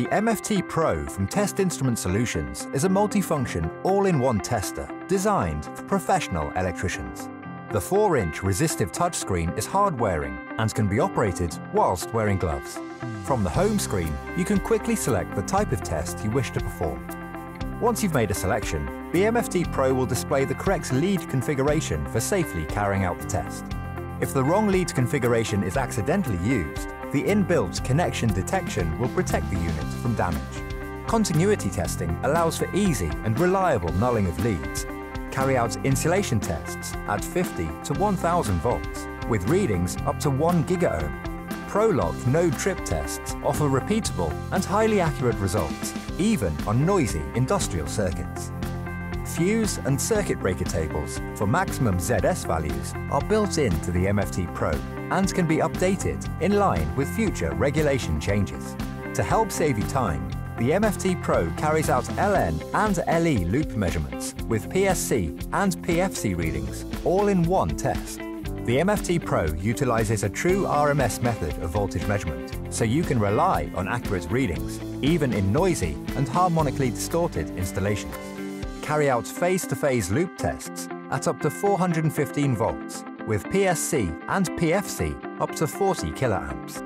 The MFT Pro from Test Instrument Solutions is a multifunction, all-in-one tester designed for professional electricians. The 4-inch resistive touchscreen is hard-wearing and can be operated whilst wearing gloves. From the home screen, you can quickly select the type of test you wish to perform. Once you've made a selection, the MFT Pro will display the correct lead configuration for safely carrying out the test. If the wrong lead configuration is accidentally used, the inbuilt connection detection will protect the unit from damage. Continuity testing allows for easy and reliable nulling of leads. Carry out insulation tests at 50 to 1000 volts with readings up to 1 gigaohm. ProLock no trip tests offer repeatable and highly accurate results, even on noisy industrial circuits. Fuse and circuit breaker tables for maximum ZS values are built into the MFT Pro and can be updated in line with future regulation changes. To help save you time, the MFT Pro carries out LN and LE loop measurements with PSC and PFC readings all in one test. The MFT Pro utilizes a true RMS method of voltage measurement, so you can rely on accurate readings, even in noisy and harmonically distorted installations carry out phase-to-phase loop tests at up to 415 volts with PSC and PFC up to 40 kiloamps.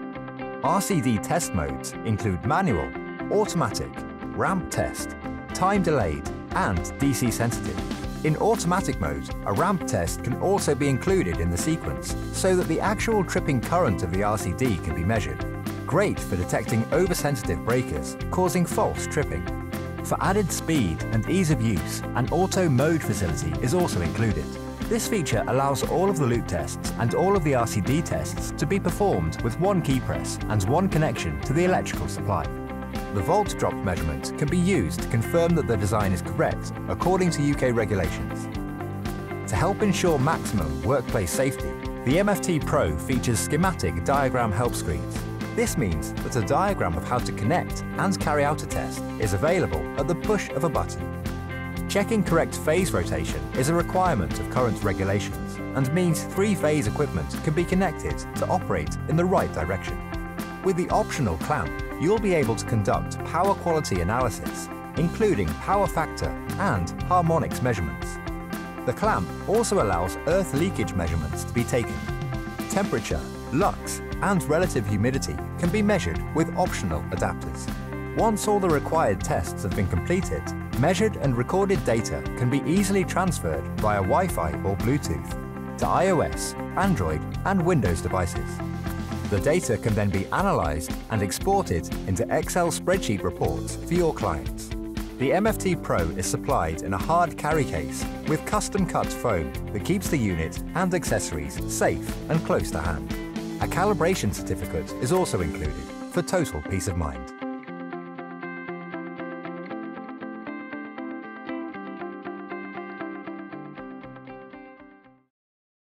RCD test modes include manual, automatic, ramp test, time delayed and DC sensitive. In automatic mode, a ramp test can also be included in the sequence so that the actual tripping current of the RCD can be measured. Great for detecting oversensitive breakers causing false tripping. For added speed and ease of use, an auto mode facility is also included. This feature allows all of the loop tests and all of the RCD tests to be performed with one key press and one connection to the electrical supply. The volt drop measurement can be used to confirm that the design is correct according to UK regulations. To help ensure maximum workplace safety, the MFT Pro features schematic diagram help screens this means that a diagram of how to connect and carry out a test is available at the push of a button. Checking correct phase rotation is a requirement of current regulations and means three-phase equipment can be connected to operate in the right direction. With the optional clamp, you'll be able to conduct power quality analysis, including power factor and harmonics measurements. The clamp also allows earth leakage measurements to be taken. Temperature, lux, and relative humidity can be measured with optional adapters. Once all the required tests have been completed, measured and recorded data can be easily transferred via Wi-Fi or Bluetooth to iOS, Android and Windows devices. The data can then be analysed and exported into Excel spreadsheet reports for your clients. The MFT Pro is supplied in a hard carry case with custom cut foam that keeps the unit and accessories safe and close to hand. A calibration certificate is also included for total peace of mind.